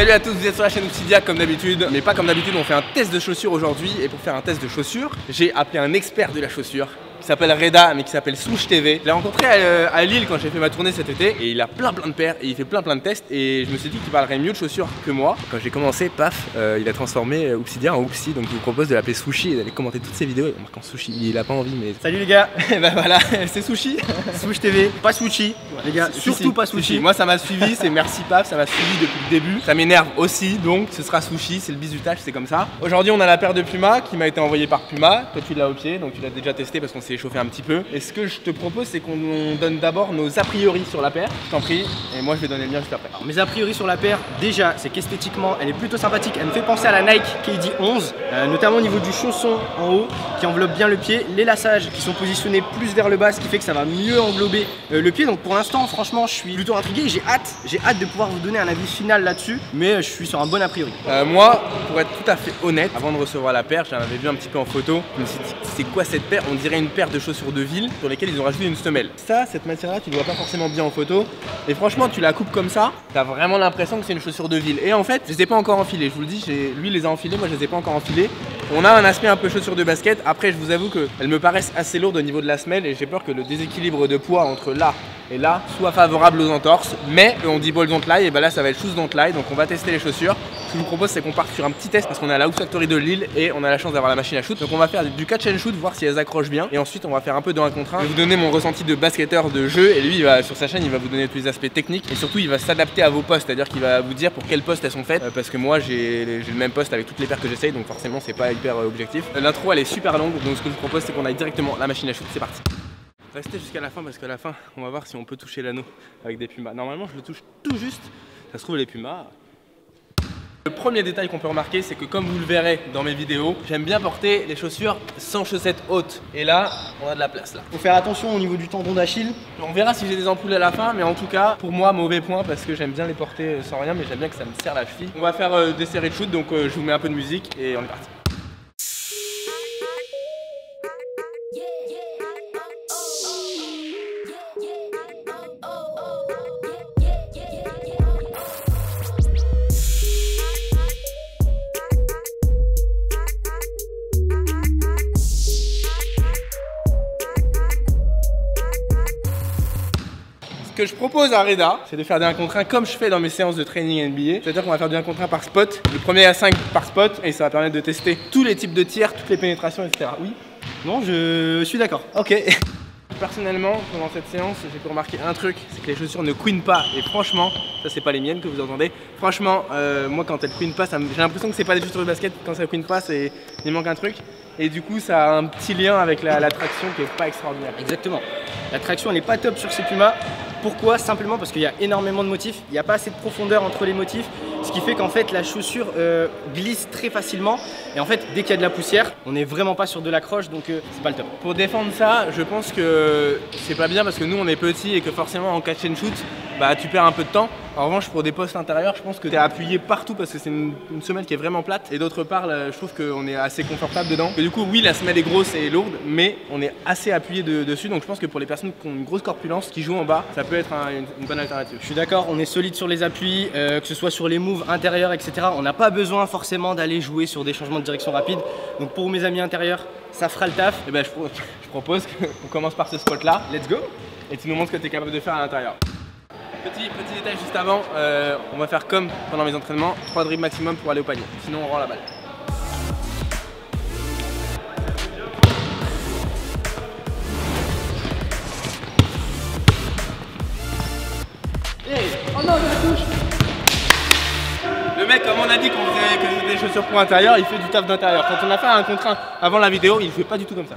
Salut à tous, vous êtes sur la chaîne Obsidia comme d'habitude, mais pas comme d'habitude, on fait un test de chaussures aujourd'hui. Et pour faire un test de chaussures, j'ai appelé un expert de la chaussure qui s'appelle Reda mais qui s'appelle Souche TV. Je l'ai rencontré à, Lille quand j'ai fait ma tournée cet été et il a plein plein de paires et il fait plein plein de tests et je me suis dit qu'il parlerait mieux de chaussures que moi. Quand j'ai commencé, paf, euh, il a transformé Obsidia en Oupsi donc je vous propose de l'appeler Sushi et d'aller commenter toutes ses vidéos en marquant Sushi. Il a pas envie mais... Salut les gars Bah voilà, c'est Sushi Souche TV, pas Sushi les gars, surtout pas Sushi. Moi ça m'a suivi, c'est merci paf, ça m'a suivi depuis le début. Ça m'énerve aussi donc ce sera Sushi, c'est le bisutage, c'est comme ça. Aujourd'hui on a la paire de Puma qui m'a été envoyée par Puma. Toi tu l'as au pied donc tu l'as déjà testé parce qu'on s'est échauffé un petit peu. Et ce que je te propose, c'est qu'on donne d'abord nos a priori sur la paire. Je t'en prie. Et moi, je vais donner le mien juste après. Alors, mes a priori sur la paire, déjà, c'est qu'esthétiquement, elle est plutôt sympathique. Elle me fait penser à la Nike KD 11, euh, notamment au niveau du chausson en haut qui enveloppe bien le pied. Les lassages qui sont positionnés plus vers le bas, ce qui fait que ça va mieux englober euh, le pied. Donc pour l'instant, franchement, je suis plutôt intrigué. J'ai hâte, j'ai hâte de pouvoir vous donner un avis final là-dessus. Mais je suis sur un bon a priori. Euh, moi, pour être tout à fait honnête, avant de recevoir la paire, j'en avais vu un petit peu en photo. Je me suis dit, c'est quoi cette paire? On dirait une paire de chaussures de ville sur lesquelles ils ont rajouté une semelle. Ça, cette matière-là, tu ne vois pas forcément bien en photo. Et franchement, tu la coupes comme ça, t'as vraiment l'impression que c'est une chaussure de ville. Et en fait, je les ai pas encore enfilées. Je vous le dis, lui les a enfilées, moi je les ai pas encore enfilées. On a un aspect un peu chaussure de basket. Après, je vous avoue qu'elles me paraissent assez lourdes au niveau de la semelle et j'ai peur que le déséquilibre de poids entre là et là soit favorable aux entorses. Mais on dit ball don't lie, et bah là ça va être shoes don't lie. Donc on va tester les chaussures. Ce que je vous propose, c'est qu'on parte sur un petit test parce qu'on est à la House Factory de Lille et on a la chance d'avoir la machine à shoot. Donc on va faire du catch and shoot, voir si elles accrochent bien. Et ensuite, on va faire un peu de 1 contre 1. Je vais vous donner mon ressenti de basketteur de jeu et lui, il va, sur sa chaîne, il va vous donner tous les aspects techniques et surtout, il va s'adapter à vos postes, c'est-à-dire qu'il va vous dire pour quel poste elles sont faites. Euh, parce que moi, j'ai le même poste avec toutes les paires que j'essaye, donc forcément, c'est pas hyper euh, objectif. L'intro, elle est super longue, donc ce que je vous propose, c'est qu'on aille directement la machine à shoot. C'est parti. Restez jusqu'à la fin parce qu'à la fin, on va voir si on peut toucher l'anneau avec des pumas. Normalement, je le touche tout juste. Ça se trouve, les pumas, le premier détail qu'on peut remarquer, c'est que comme vous le verrez dans mes vidéos, j'aime bien porter les chaussures sans chaussettes hautes. Et là, on a de la place là. Faut faire attention au niveau du tendon d'Achille. On verra si j'ai des ampoules à la fin, mais en tout cas, pour moi, mauvais point parce que j'aime bien les porter sans rien, mais j'aime bien que ça me serre la cheville. On va faire euh, des séries de shoot, donc euh, je vous mets un peu de musique et on est parti. Que je propose à Reda, c'est de faire des 1 contre 1 comme je fais dans mes séances de training NBA. C'est-à-dire qu'on va faire du 1 contre 1 par spot. Le premier à 5 par spot et ça va permettre de tester tous les types de tirs, toutes les pénétrations, etc. Oui? Non, je suis d'accord. Ok. Personnellement, pendant cette séance, j'ai pu remarquer un truc, c'est que les chaussures ne queen pas. Et franchement, ça c'est pas les miennes que vous entendez. Franchement, euh, moi quand elles queen pas, j'ai l'impression que c'est pas des chaussures de basket. Quand ça queen pas, il manque un truc. Et du coup, ça a un petit lien avec la, traction qui est pas extraordinaire. Exactement. La traction, elle est pas top sur ces Pumas. Pourquoi Simplement parce qu'il y a énormément de motifs, il n'y a pas assez de profondeur entre les motifs, ce qui fait qu'en fait la chaussure euh, glisse très facilement et en fait dès qu'il y a de la poussière, on n'est vraiment pas sur de l'accroche donc euh, c'est pas le top. Pour défendre ça, je pense que c'est pas bien parce que nous on est petits et que forcément en catch and shoot, bah tu perds un peu de temps. En revanche, pour des postes intérieurs, je pense que tu es appuyé partout parce que c'est une, semelle qui est vraiment plate. Et d'autre part, je trouve qu'on est assez confortable dedans. Et du coup, oui, la semelle est grosse et lourde, mais on est assez appuyé dessus. Donc je pense que pour les personnes qui ont une grosse corpulence, qui jouent en bas, ça peut être une, bonne alternative. Je suis d'accord, on est solide sur les appuis, euh, que ce soit sur les moves intérieurs, etc. On n'a pas besoin forcément d'aller jouer sur des changements de direction rapides. Donc pour mes amis intérieurs, ça fera le taf. Et eh ben, je, je propose qu'on commence par ce spot là. Let's go Et tu nous montres ce que tu es capable de faire à l'intérieur. Petit, petit détail juste avant, euh, on va faire comme pendant mes entraînements, 3 dribbles maximum pour aller au panier, sinon on rend la balle. oh non, la touche Le mec, comme on a dit qu'on faisait, des chaussures pour intérieur, il fait du taf d'intérieur. Quand on a fait un contre 1 avant la vidéo, il fait pas du tout comme ça.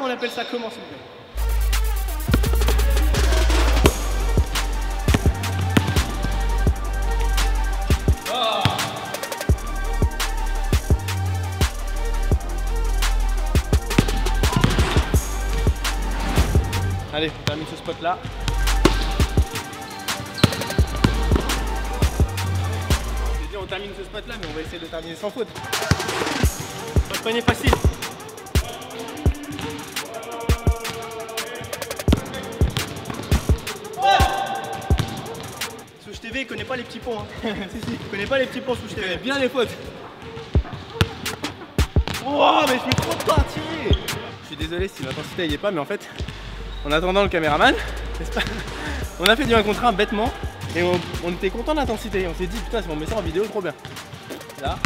On appelle ça comment s'il vous plaît Allez, on termine ce spot là. Dit on termine ce spot là, mais on va essayer de terminer sans faute. Votre panier facile. TV, connaît pas les petits ponts. Hein. si, si, connaît pas les petits ponts Souche TV. Bien les fautes. Oh, mais je mets trop à tirer. Je suis désolé si l'intensité y est pas, mais en fait, en attendant le caméraman, pas on a fait du 1 contre 1 bêtement et on, on était content de l'intensité. On s'est dit, putain, si on met ça en vidéo, trop bien. Là.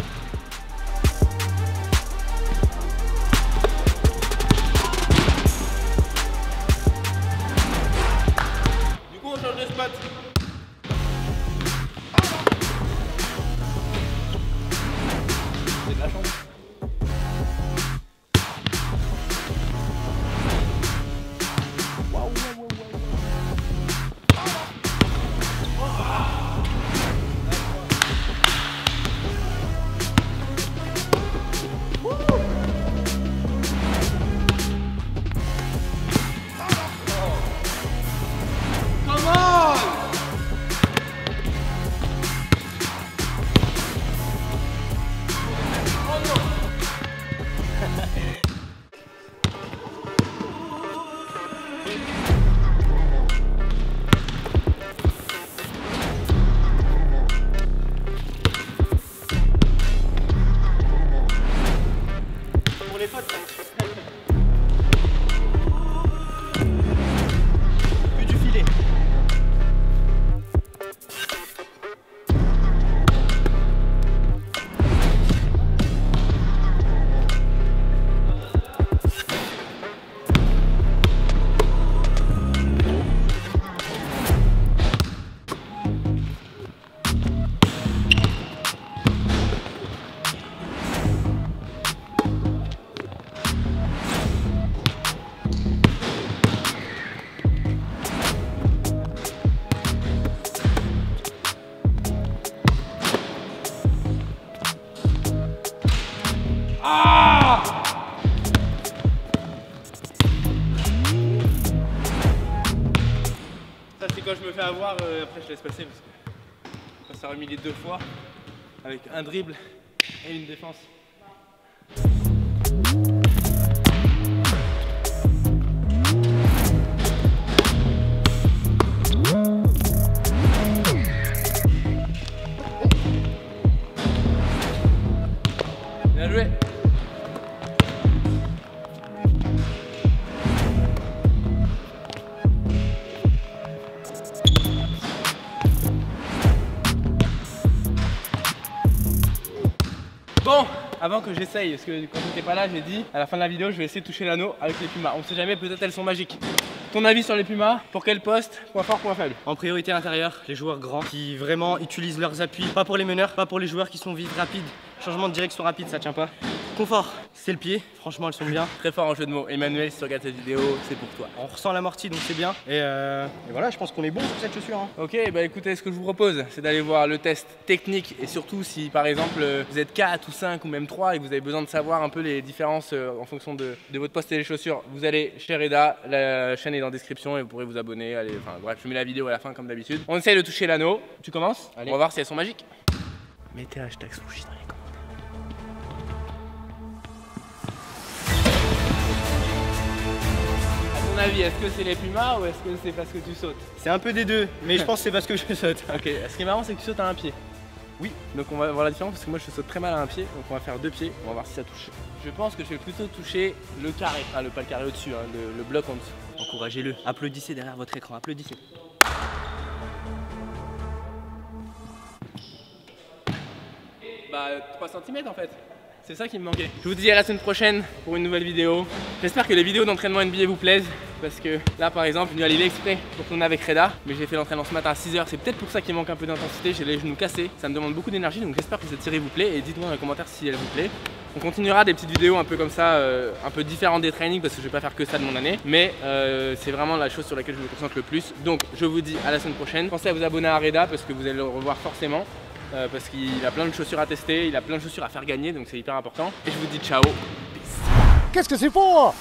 Je laisse passer parce que ça remis les deux fois avec un dribble et une défense. Avant que j'essaye, parce que quand j'étais pas là, j'ai dit à la fin de la vidéo, je vais essayer de toucher l'anneau avec les pumas. On sait jamais, peut-être elles sont magiques. Ton avis sur les pumas Pour quel poste Point fort, point faible? En priorité intérieure, les joueurs grands qui vraiment utilisent leurs appuis, pas pour les meneurs, pas pour les joueurs qui sont vite rapides. Changement de direction rapide, ça tient pas. Confort, c'est le pied, franchement elles sont bien. Très fort en jeu de mots. Emmanuel, si tu regardes cette vidéo, c'est pour toi. On ressent l'amorti donc c'est bien. Et, euh, et voilà, je pense qu'on est bon sur cette chaussure. hein. Ok, bah écoutez, ce que je vous propose, c'est d'aller voir le test technique et surtout si par exemple euh, vous êtes 4 ou 5 ou même 3 et que vous avez besoin de savoir un peu les différences euh, en fonction de, de votre poste et les chaussures, vous allez chez Reda, la chaîne est dans la description et vous pourrez vous abonner. Allez, enfin bref, je mets la vidéo à la fin comme d'habitude. On essaye de toucher l'anneau. Tu commences? Allez. On va voir si elles sont magiques. mettez hashtag sushi dans les commentaires. Ton avis, est-ce que c'est les pumas ou est-ce que c'est parce que tu sautes C'est un peu des deux, mais je pense que c'est parce que je saute. Ok, ce qui est marrant, c'est que tu sautes à un pied. Oui, donc on va voir la différence parce que moi je saute très mal à un pied, donc on va faire deux pieds, on va voir si ça touche. Je pense que je vais plutôt toucher le carré, enfin le pas le carré au-dessus, hein, le, le bloc en dessous. Encouragez-le, applaudissez derrière votre écran, applaudissez. Bah 3 cm en fait. C'est ça qui me manquait. Je vous dis à la semaine prochaine pour une nouvelle vidéo. J'espère que les vidéos d'entraînement NBA vous plaisent. Parce que là par exemple, je suis Lille exprès pour tourner avec Reda. Mais j'ai fait l'entraînement ce matin à 6h. C'est peut-être pour ça qu'il manque un peu d'intensité. J'ai les genoux cassés. Ça me demande beaucoup d'énergie. Donc j'espère que cette série vous plaît. Et dites-moi dans les commentaires si elle vous plaît. On continuera des petites vidéos un peu comme ça, euh, un peu différentes des trainings parce que je vais pas faire que ça de mon année. Mais euh, c'est vraiment la chose sur laquelle je me concentre le plus. Donc je vous dis à la semaine prochaine. Pensez à vous abonner à Reda parce que vous allez le revoir forcément. Euh, parce qu'il a plein de chaussures à tester, il a plein de chaussures à faire gagner, donc c'est hyper important. Et je vous dis ciao. Qu'est-ce que c'est pour?